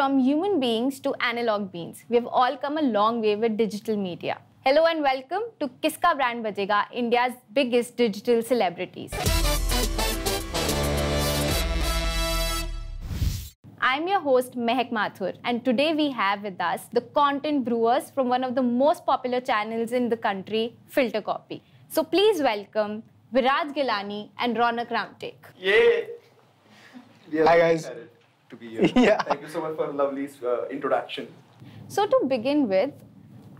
From human beings to analog beings, we have all come a long way with digital media. Hello and welcome to Kiska Brand Bajega, India's biggest digital celebrities. I'm your host Mehak Mathur and today we have with us the content brewers from one of the most popular channels in the country, Filter Copy. So please welcome Viraj Gilani and Ronak Ramtek. Yay! We are Hi, very guys excited To be here. Yeah. Thank you so much for a lovely uh, introduction. So to begin with,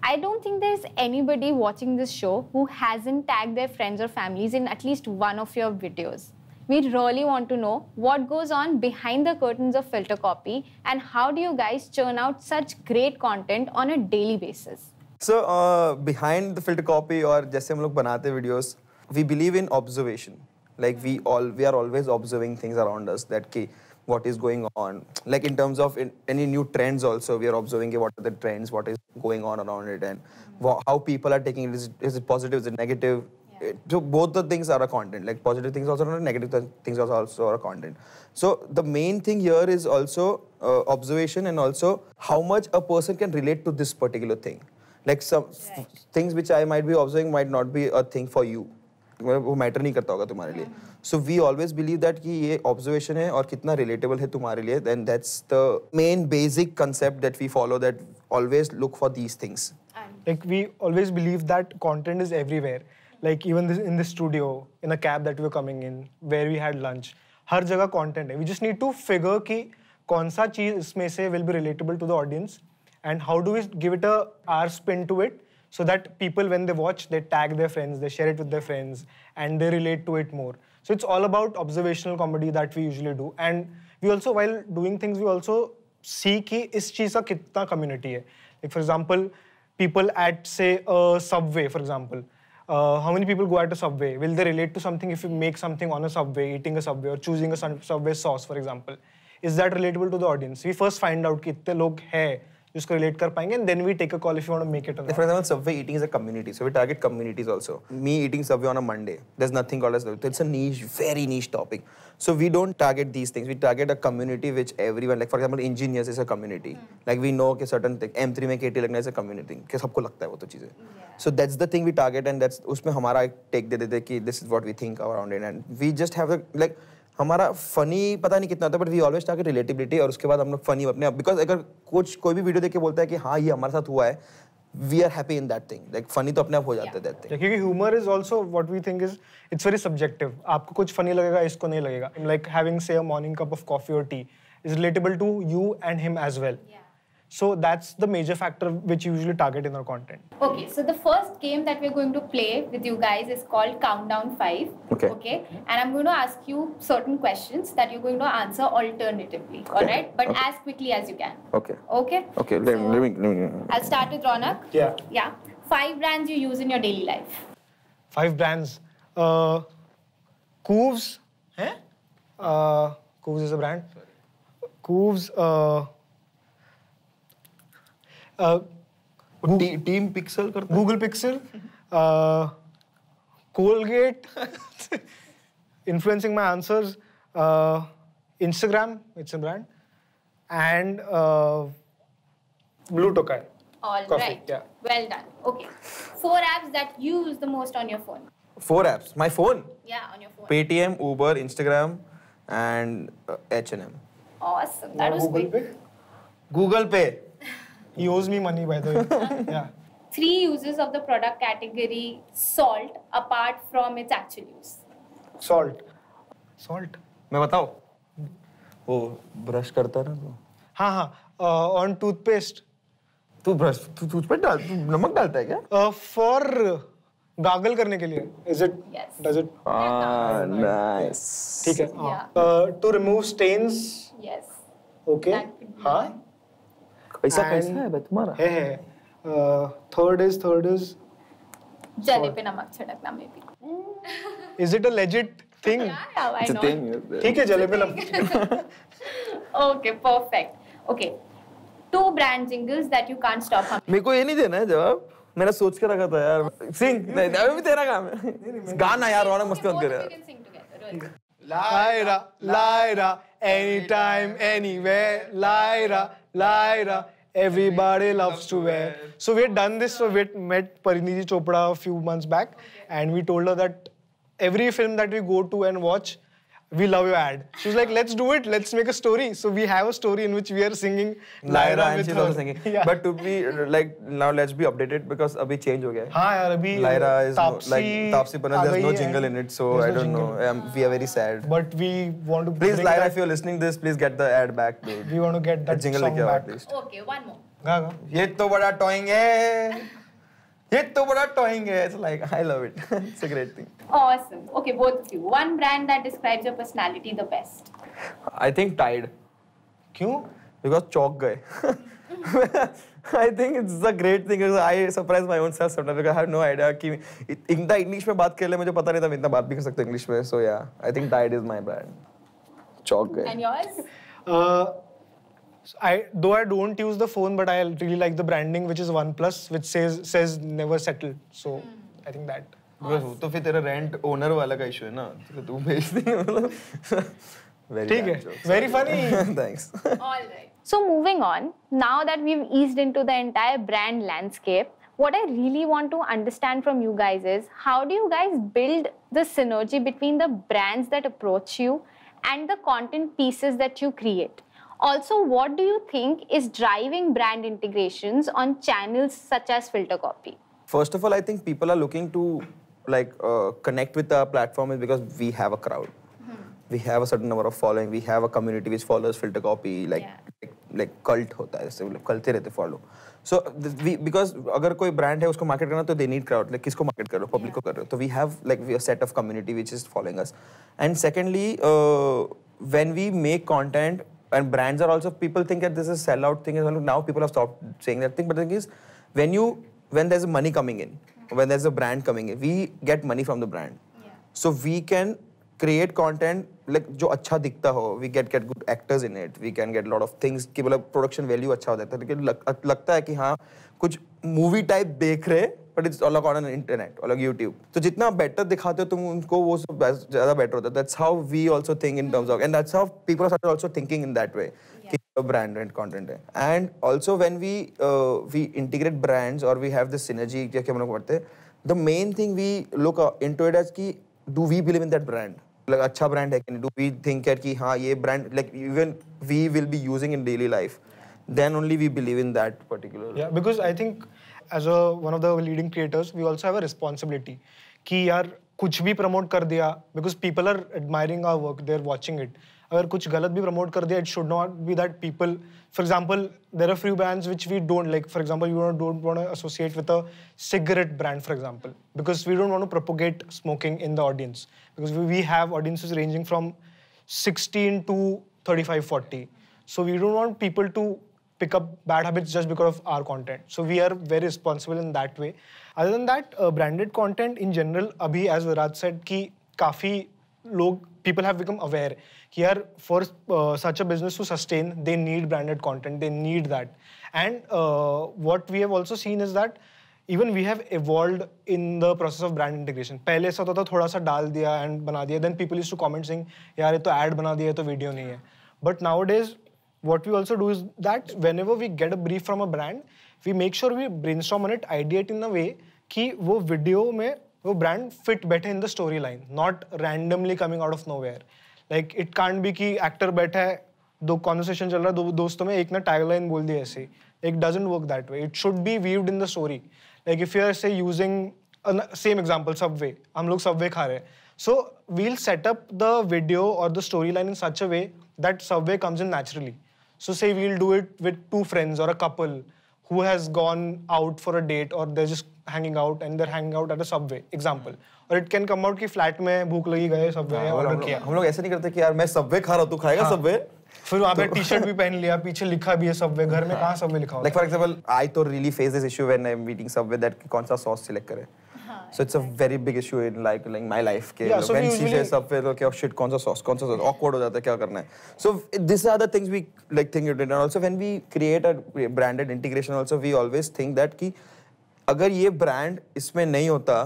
I don't think there's anybody watching this show who hasn't tagged their friends or families in at least one of your videos. We really want to know what goes on behind the curtains of Filter Copy and how do you guys churn out such great content on a daily basis? So uh, behind the filter copy और जैसे हम लोग बनाते videos, we believe in observation. Like we all we are always observing things around us that ki, what is going on. Like in terms of in, any new trends also, we are observing what are the trends, what is going on around it, and wha- how people are taking it. Is, is it positive? Is it negative? It- so both the things are a content. Like positive things also are negative th- things also also are a content. So the main thing here is also uh, observation and also how much a person can relate to this particular thing. Like some Right. things which I might be observing might not be a thing for you. वो matter नहीं करता होगा तुम्हारे लिए। So we always believe that कि ये observation है और कितना रिलेटेबल है तुम्हारे लिए then that's the main basic concept that we follow that always look for these things like we always believe that content is everywhere like even this in the studio in a cab that we coming in where we had lunch हर जगह content है। We just need to figure कि कौन सा चीज़ इसमें से will be relatable to the audience and how do we give it a our spin to it so that people when they watch they tag their friends they share it with their friends and they relate to it more. So it's all about observational comedy that we usually do. And we also while doing things we also see ki is cheez ka kitna community hai. Like for example people at say a subway for example. Uh, how many people go at a subway? Will they relate to something if you make something on a subway eating a subway or choosing a subway sauce for example? Is that relatable to the audience? We first find out ki itne log hai उसको relate कर पाएँगे and then we take a call if you want to make it a for example Subway eating is a community so we target communities also me eating Subway on a Monday there is nothing called as it's a niche very niche topic so we don't target these things we target a community which everyone like for example engineers is a community like we no के certain thing एम3 में केटी लगना is a community के सबको लगता है वो तो चीज़ें। So that's the thing we target and that's उसमें हमारा एक टेक दे देते कि this is what we think around it and we just have like हमारा फनी पता नहीं कितना होता है but we always talk relatability और उसके बाद हम लोग फनी अपने आप बिकॉज़ अगर कुछ कोई भी वीडियो देख के बोलता है कि हाँ ये हमारे साथ हुआ है we are happy in that thing like funny तो अपने आप हो जाते yeah. दैट थिंग क्योंकि humour is also what we think is it's very subjective आपको कुछ फनी लगेगा इसको नहीं लगेगा. Like having say a morning cup of coffee और tea is relatable to you and him as well. So that's the major factor which you usually target in our content. Okay, so the first game that we're going to play with you guys is called Countdown 5. Okay. Okay. And I'm going to ask you certain questions that you're going to answer alternatively. Okay. All right. But okay. as quickly as you can. Okay. Okay. Okay. Let, so let, me, let me. Uh, I'll start with Ronak. Yeah. Yeah. Five brands you use in your daily life. Five brands. Uh, Cooves. Eh? Uh, Cooves is a brand. Cooves. Uh, team pixel करता Google Pixel, uh, Colgate, influencing my answers, uh, Instagram, it's a brand, and uh, Blue Tokai. All Coffee, right. yeah. Well done. Okay. Four apps that you use the most on your phone. Four apps my phone Yeah, on your phone. Paytm Uber Instagram and H and M Awesome. That was Google quick. Pay. Google Pay He owes me money, by the way. yeah. Three uses of the product category salt apart from its actual use. Salt. Salt. मैं बताओ वो brush करता है ना तो हाँ हाँ uh, on toothpaste तू ब्रश तू टूथपेस्ट डाल तू नमक डालता है क्या uh, for गागल करने के लिए is it Yes. does it Ah, nice. ठीक है Yeah. uh, to remove stains Yes. okay That could be हाँ. पैसा And- कैसा है बे तुम्हारा है है थर्ड इज़ थर्ड इज़ जले पे नमक छिड़कना में भी is it a legit thing. ठीक है जले पे लग Okay, perfect. Okay. Two brand jingles that you can't stop मेरे को ये नहीं देना है जवाब मैंने सोच के रखा था यार सिंग नहीं अभी भी तेरा काम है गाना यार रौनक मस्ती मत कर यार together. Really. Lyra, Lyra, anytime, anywhere, Lyra. Everybody loves to wear. So we had done this. So we had met Parinidhi Chopra a few months back, and we told her that every film that we go to and watch, we love your ad. She was like, let's do it. Let's make a story. So we have a story in which we are singing Lyra Lyra and with she's her. also singing. Yeah. But to be like now, let's be updated because अभी change हो गया है. हाँ यार अभी Lyra is no, Taapsee like Tapsi Panna. Uh There's गई no है jingle and in it, so there's I no don't know. jingle. Um, we are very sad. But we want to Please, bring Lyra, that, if you're listening this, please get the ad back, dude. we want to get that jingle song लेके आओ back. at least. Okay, one more. गा गा ये तो बड़ा टॉइंग है ये तो बड़ा टॉइंग है it's like I love it it's a great thing awesome okay both of you one brand that describes your personality the best I think Tide क्यों? बिकॉज़ चौक गए. I think it's a great thing I surprise my own self sometimes I have no idea कि इतना English में बात कर ले मुझे पता नहीं था मैं इतना बात भी कर सकता इंग्लिश में. So yeah I think Tide is my brand चौक गए. And yours Uh, I though I don't use the phone, but I really like the branding, which is OnePlus, which says says never settle. So I think that. Because वो तो फिर तेरा rent owner वाला का issue है ना तो तू भेज दे मतलब Very ठीक bad है jokes. very funny. Thanks. All right. So moving on, now that we've eased into the entire brand landscape, what I really want to understand from you guys is how do you guys build the synergy between the brands that approach you and the content pieces that you create? Also, what do you think is driving brand integrations on channels such as Filter Copy? First of all, I think people are looking to like uh, connect with our platform is because we have a crowd. We have a certain number of following. We have a community which follows filter copy, like Yeah. like, like cult होता है जैसे मतलब करते रहते follow. So this, we because अगर कोई brand है उसको market करना तो they need crowd. Like किसको market कर रहे हो? Public को कर रहे हो. तो we have like we a set of community which is following us. And secondly, uh, when we make content and brands are also people think that this is a sellout thing. Now people have stopped saying that thing. But the thing is, when you when there's money coming in, when there's a brand coming in, we get money from the brand. So we can create content like जो अच्छा दिखता हो we get get good actors in it we can get lot of things की मतलब production value अच्छा हो जाता है लेकिन लगता है कि हाँ कुछ मूवी टाइप देख रहे but it's all on internet all YouTube तो जितना बेटर दिखाते हो तुम उनको वो सब ज़्यादा बेटर होता है। That's how we also think in terms of and that's how people are also thinking in that way कि ब्रांड एंड कंटेंट है. And also when we we integrate brands और वी हैव दिस सिनर्जी क्या हम लोग करते हैं the main thing we look into it as कि do we believe in that brand like अच्छा ब्रांड है कि डू वी थिंक दैट कि हाँ ये brand like even we will be using in daily life then only we believe in that particular या because I think as a one of the leading creators we also have a responsibility कि यार कुछ भी promote कर दिया because people are admiring our work they are watching it अगर कुछ गलत भी promote कर दिया, it should not be that people. For example, there are few brands which we don't like. For example, you don't want to associate with a cigarette brand, for example, because we don't want to propagate smoking in the audience because we, we have audiences ranging from 16 to 35, 40. So we don't want people to pick up bad habits just because of our content. So we are very responsible in that way. Other than that, uh, branded content in general, abhi as Viraj said, कि काफ़ी लोग people have become aware कि यार for such a business to sustain they need branded content they need that and what we have also seen is that even we have evolve in the process of brand integration पहले ऐसा होता था, थोड़ा सा डाल दिया and बना दिया then people is to comment saying यार, ये तो एड बना दिया है तो वीडियो नहीं है. But nowadays what we also do is that whenever we get a brief from a brand we make sure we brainstorm it ideate in a way कि वो वीडियो में वो ब्रांड फिट बैठे in the storyline not randomly coming out of nowhere like it can't be कि actor बैठा है, दो conversation चल रहा है, दो दोस्तों में एक ने टैगलाइन बोल दी ऐसे it doesn't work that way it should be weaved in the story like if you are say using same example Subway हम लोग सबवे खा रहे हैं। So we'll set up the video और the story line in such a way that Subway comes in naturally so say we'll do it with two friends और a couple who has gone out for a date or they're just hanging out and they're hanging out at a subway example or it can come out कि flat में भूख लगी गए Subway हाँ, और order हम किया लोग हम लोग ऐसे नहीं करते कि यार मैं सबवे खा रहा हूँ तू खाएगा हाँ। सबवे फिर वहाँ पे टी शर्ट भी पहन लिया पीछे लिखा भी है सबवे घर में कहाँ सबवे लिखा like होता for example I तो really face this issue when I'm eating subway that कौन सा sauce select करे so it's a very big issue in like like my life के Yeah, so when she says subway तो क्या shit कौन सा sauce कौन सा sauce awkward हो जाता है क्या करना है so these are the things we like think it and also when we create a branded integration also we always think that कि अगर ये brand इसमें नहीं होता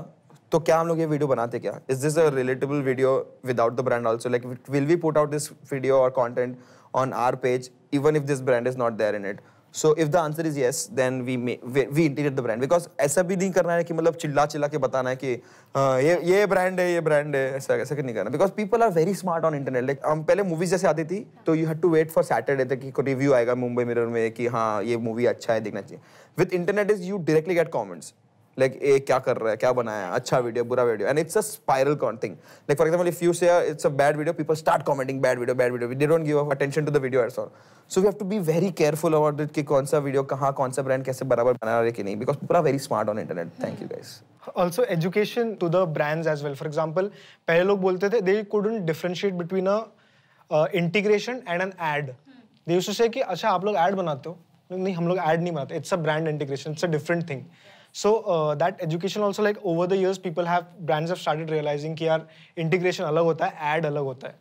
तो क्या हम लोग ये वीडियो बनाते क्या is this a relatable video without the brand also like will we put out this video और content on our page even if this brand is not there in it so if the answer is yes then we we integrate the brand because ऐसा भी नहीं करना है कि मतलब चिल्ला चिल्ला के बताना है कि हाँ, ये ये ब्रांड है ये ब्रांड है ऐसा ऐसा नहीं करना। Because people are very smart on internet like हम पहले मूवीज़ जैसे आती थी तो you had to wait for Saturday तक कि रिव्यू आएगा मुंबई मिरर में कि हाँ ये मूवी अच्छा है देखना चाहिए। With internet is you directly get comments like ए क्या कर रहा है? क्या बनाया अच्छा वीडियो बुरा video and it's a spiral kind thing like for example if you say it's a bad video people start commenting bad video bad video they don't give attention to the video at all so we have to be very careful about it कि कौन सा video कहाँ कौन सा brand कैसे बराबर बना रहा है कि नहीं. Because are very smart on internet thank you guys also education to the brands as well. For example पहले लोग बोलते थे between a uh, integration and an ad. They used to say कि अच्छा आप लोग ऐड बनाते हो. नहीं हम लोग ad नहीं बनाते. It's a brand integration. It's a different thing. So uh, that education also like over the years people have brands have started realizing कि यार integration अलग होता है ad अलग होता है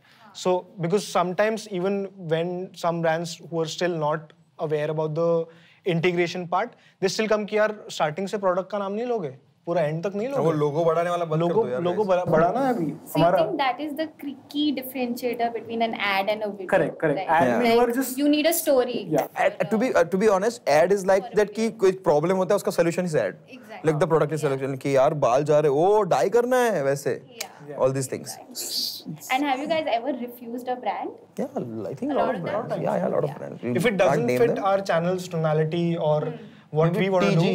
so because sometimes even when some brands who are still not aware about the integration part they still come कि यार starting से product का नाम नहीं लोगे पूरा एंड तक नहीं वो लोगे लोगो बढ़ाने वाला बंद कर लोगो दो यार लोगो बढ़ाना है अभी differentiator between an ad and a video? Correct, correct. right? Ad Yeah. में you are Like, just- you need a story. Yeah. Ad- to be uh, to be honest ad is like that कि कोई problem होता है उसका solution is Exactly. like the product is solution कि यार बाल जा रहे ओ डाई करना है वैसे all these things And have you guys ever refused a brand? yeah I think A a lot lot of brands times. yeah yeah a lot of Yeah. brands We if it can't doesn't name fit them. our channel's tonality or what Maybe we want to do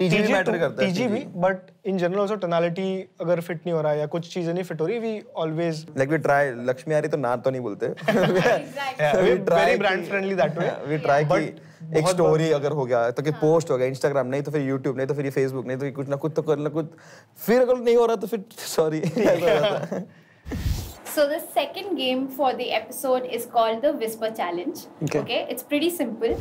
TG TG भी matter करता है TG भी but in general also tonality अगर fit नहीं हो रहा है या कुछ चीज़ें नहीं fit हो रही we always like we try Lakshmi आ रही तो ना तो नहीं बोलते Exactly. yeah, We we're try very कि- brand friendly that way we try कि एक स्टोरी अगर हो गया तो कि पोस्ट हो गया इंस्टाग्राम नहीं तो फिर यूट्यूब नहीं तो फिर फेसबुक नहीं तो कुछ ना कुछ तो करना कुछ फिर अगर नहीं हो रहा तो फिर sorry So the second game for the episode is called the Whisper Challenge. Okay. Okay. it's pretty simple.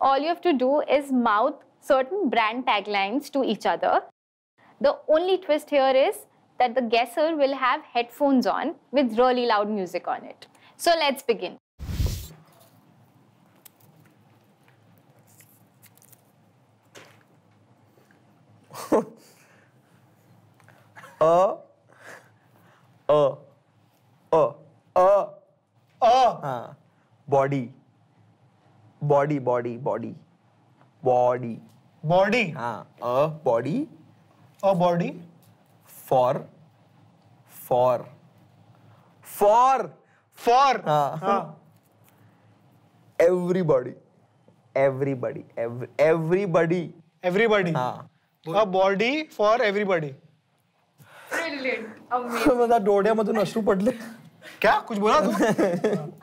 All you have to do is mouth certain brand taglines to each other. The only twist here is that the guesser will have headphones on with really loud music on it. So let's begin. O O O O O Body Body Body Body body body हाँ अ body uh body for for for for everybody everybody everybody everybody हाँ अ body for everybody डोड्यामधून अश्रू पडले क्या? कुछ बोला तू?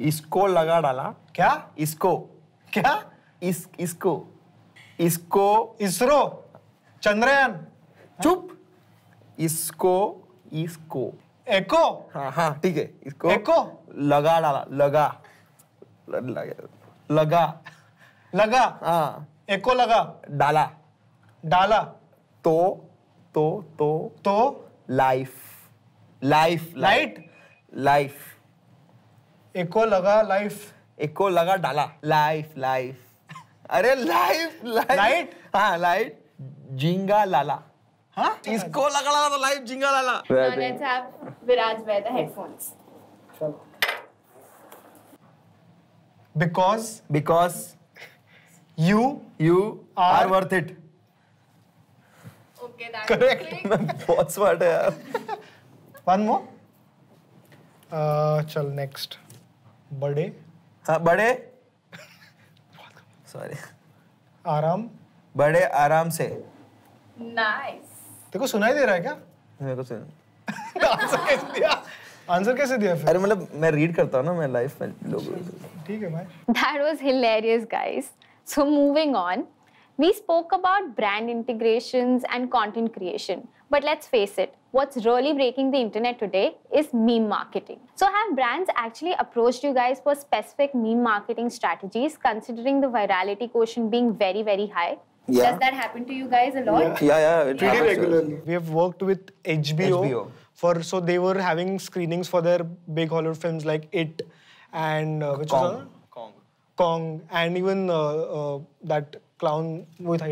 इसको लगा डाला। क्या? इसको। क्या? इस इसको। इसको। इसरो। चंद्रयान। चुप। इसको इसको। एको। हाँ हाँ ठीक है। इसको एको। लगा डाला। लगा। लगा। लगा। लगा। हाँ। एको लगा। डाला। डाला। तो तो तो। तो? Life. Life. Light? Life. Echo लगा लाइफ इको लगा डाला। लाइफ लाइफ अरे लाइफ लाइट हाँ लाइट जिंगा लाला। इसको लगा लगा तो लाइफ जिंगा लाला। नॉन एंड विराज बैठ the headphones because because you you are worth it okay that correct बहुत स्मार्ट है यार। वन मोर चल नेक्स्ट बड़े हाँ बड़े। सॉरी आराम। बड़े आराम से। Nice. देखो सुनाई दे रहा है क्या? मेरे को सुन। आंसर कैसे दिया? आंसर कैसे दिया फिर? अरे मतलब मैं रीड करता हूँ ना मैं लाइफ में लोगों ठीक है भाई That was hilarious, guys. So, moving on, we spoke about brand integrations and content creation. But let's face it, what's really breaking the internet today is meme marketing. So, have brands actually approached you guys for specific meme marketing strategies, considering the virality quotient being very, very high? Yeah. Does that happen to you guys a lot? yeah yeah it Pretty regularly. We have worked with HBO, HBO. for so they were having screenings for their big horror films like It and uh, which was Kong? Kong and even uh, uh, that clown वो था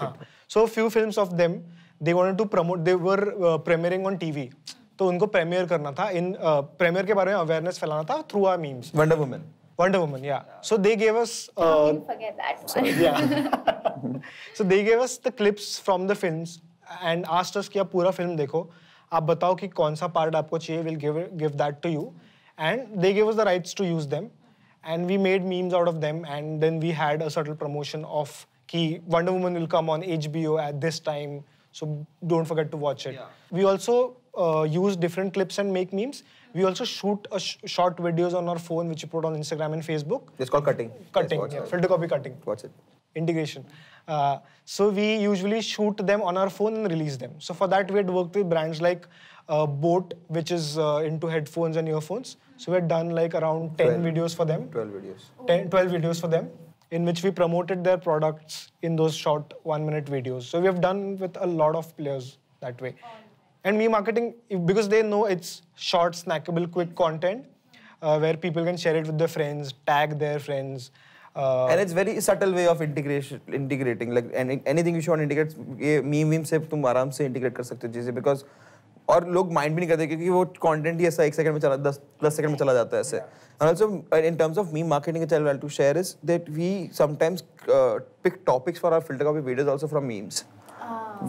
हाँ. few films of them they wanted to promote they were uh, premiering on TV तो उनको premiere करना था in uh, premiere के बारे में awareness फैलाना था through our memes Wonder Woman Wonder Woman yeah so they gave us uh, Don't forget that one. yeah. so they gave us the clips from the films and asked us कि आप पूरा film देखो आप बताओ कि कौन सा part आपको चाहिए we'll give it, give that to you and they gave us the rights to use them and we made memes out of them and then we had a subtle promotion of कि Wonder Woman will come on HBO at this time so don't forget to watch it we also uh, use different clips and make memes we also shoot a sh- short videos on our phone which we put on Instagram and Facebook It's called cutting. cutting Yes, yeah, filter copy cutting Watch it. integration. Uh, so we usually shoot them on our phone and release them. So for that we had worked with brands like uh, Boat, which is uh, into headphones and earphones. So we had done like around 10 Twelve. videos for them, 12 videos. 10, 12 videos for them, in which we promoted their products in those short one minute videos. So we have done with a lot of players that way. And me marketing, because they know it's short, snackable, quick content uh, where people can share it with their friends, tag their friends. Uh, and it's very subtle way of integration integrating like any, anything you should integrate ये meme Vim से तुम आराम से integrate कर सकते हो चीजें because और लोग माइंड भी नहीं करते क्योंकि वो कंटेंट ही ऐसा एक सेकंड में चला दस दस सेकंड में चला जाता है ऐसे। And also in terms of me marketing channel to share is that we sometimes pick topics for our filter copy videos also from memes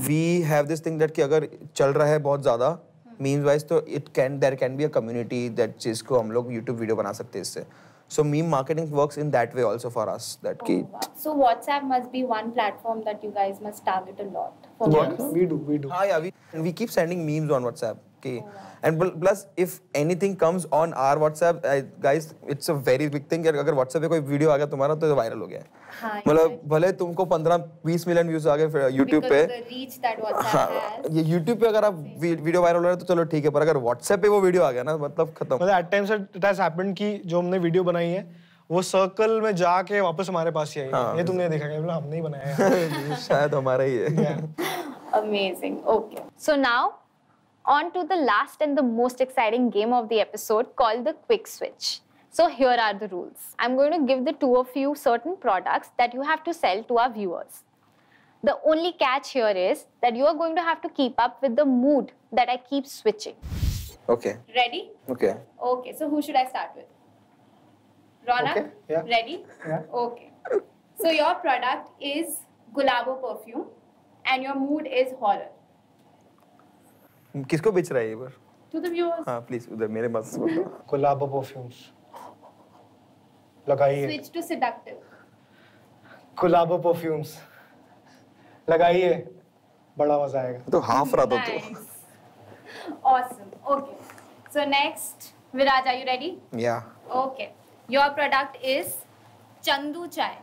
we have this thing that कि अगर चल रहा है बहुत ज़्यादा hmm. मीम्स वाइज तो it can there can be a community that जिसको हम लोग यूट्यूब वीडियो बना सकते हैं इससे। So meme marketing works in that way also for us that कि Wow. So WhatsApp must be one platform that you guys must target a lot for yeah, memes. we do, we do. Ah, yeah, we, we keep sending memes on WhatsApp. Okay. And pl- plus, if anything comes on our WhatsApp, I, guys, it's a very big thing. कि अगर WhatsApp पे कोई video आ गया तुम्हारा तो viral हो गया हाँ, मतलब भले तुमको 15-20 मिलियन व्यूज़ आ गए फिर YouTube पे हाँ, ये YouTube पे अगर आप वीडियो वायरल हो रहा है तो चलो ठीक है पर अगर WhatsApp पे वो वीडियो आ गया ना मतलब खत्म मतलब at times it has happened कि जो हमने वीडियो बनाई है वो सर्कल में जाके वापस हमारे पास ही आई है। ये तुमने देखा क्या हमने ही बनाया है शायद हमारा ही है. Amazing. Okay. So now, on to the last and the most exciting game of the episode called the Quick Switch. So here are the rules. I'm going to give the two of you certain products that you have to sell to our viewers. The only catch here is that you are going to have to keep up with the mood that I keep switching. Okay. Ready? Okay. Okay. So who should I start with? Ronak? Okay, yeah. Ready? Yeah. Okay. So your product is Gulabo perfume and your mood is horror. किसको बेच रहा है ये बार To the viewers. हाँ please उधर मेरे पास गुलाब परफ्यूम्स लगाइए Switch to seductive. Gulab perfumes लगाइए बड़ा मज़ा आएगा तो हाफ़ रहा था तो. Awesome. Okay. So next, Viraj, are you ready? या Okay. Your product is Chandu Chai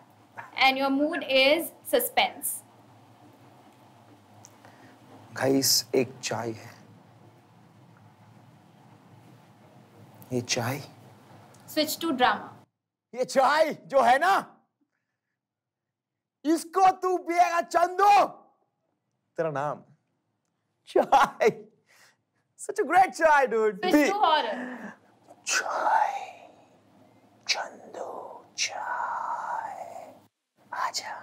and your mood is suspense. Guys एक चाय है ये चाय Switch to drama. ये चाय जो है ना इसको तू पिएगा चंदू तेरा नाम चाय such a great chai dude Switch to horror. चाय चंदू चाय आजा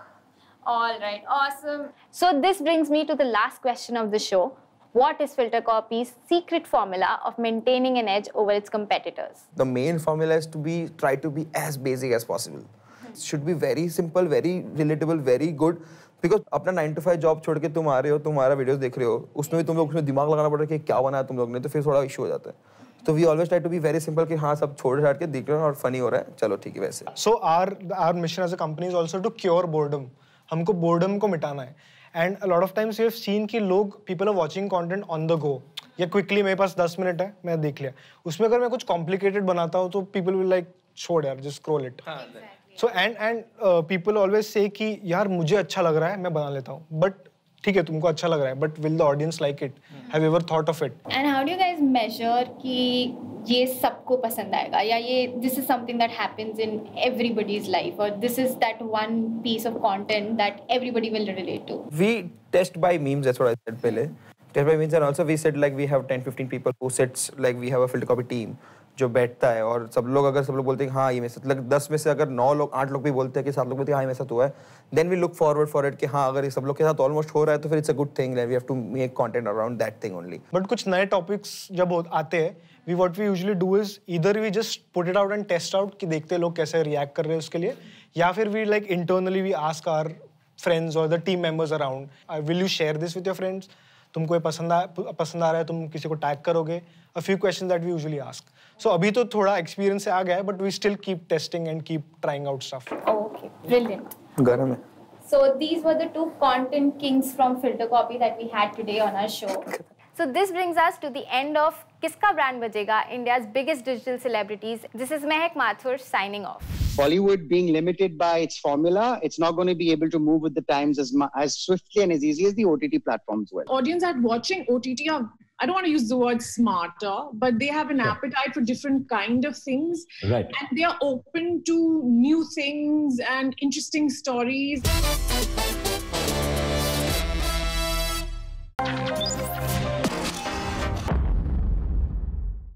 All right, awesome. So this brings me to the last question of the show. What is Filter Copy's secret formula of maintaining an edge over its competitors? the main formula is to be try to be as basic as possible it should be very simple very relatable very good because अपना 9 to 5 job छोड़ के तुम आ रहे हो तुम्हारा videos देख रहे हो उसमें भी तुम लोग उसमें दिमाग लगाना पड़ रहा है कि क्या बनाया तुम लोग ने तो फिर थोड़ा इशू हो जाता है तो we always try to be very simple कि हाँ सब छोड़ छाड़ के दिख रहे हो और फनी हो रहा है चलो ठीक है वैसे so our our mission as a company is also to cure boredom हमको बोर्डम को मिटाना है and lot of times you have seen कि लोग people are watching content on the go या क्विकली मेरे पास 10 मिनट है मैं देख लिया। उसमें अगर मैं कुछ कॉम्प्लिकेटेड बनाता हूँ तो पीपल विल लाइक छोड़ यार just scroll it so and and people always say कि यार मुझे अच्छा लग रहा है मैं बना लेता हूँ. बट ठीक है तुमको अच्छा लग रहा है but will the audience like it have ever thought of it And how do you guys measure कि ये सबको पसंद आएगा या ये this is something that happens in everybody's life or this is that one piece of content that everybody will relate to? we test by memes that's what i said pehle test by memes and also we said like we have 10 15 people who sits like we have a filter copy team जो बैठता है और सब लोग अगर सब लोग बोलते हैं हाँ ये मेरे साथ like, दस में से अगर नौ लोग आठ लोग भी बोलते हैं कि सात लोग बोलते हैं हाँ ये मेरे साथ हुआ है then we look forward for it कि हाँ अगर ये सब लोग के साथ ऑलमोस्ट हो रहा है तो फिर it's a good thing we have to make content around that thing only but कुछ नए टॉपिक्स जब आते हैं we what we usually do is इधर we just put it out and test out कि देखते लोग कैसे रिएक्ट कर रहे हैं उसके लिए या फिर we like internally we ask our friends और the team members around will you share this with your friends तुमको ये पसंद आ पसंद आ रहा है तुम किसी को टैग करोगे a few question that we usually ask so अभी तो थोड़ा एक्सपीरियंस से आ गया है but we still keep testing and keep trying out stuff Okay, brilliant. गर्म है So these were the two content kings from Filter Copy that we had today on our show. So this brings us to the end of Kiska Brand Bajega, India's biggest digital celebrities. This is Mehak Mathur signing off. Bollywood being limited by its formula, it's not going to be able to move with the times as mu- as swiftly and as easy as the OTT platforms will. audience that watching OTT are I don't want to use the word smarter, but they have an appetite for different kind of things, Right. and they are open to new things and interesting stories.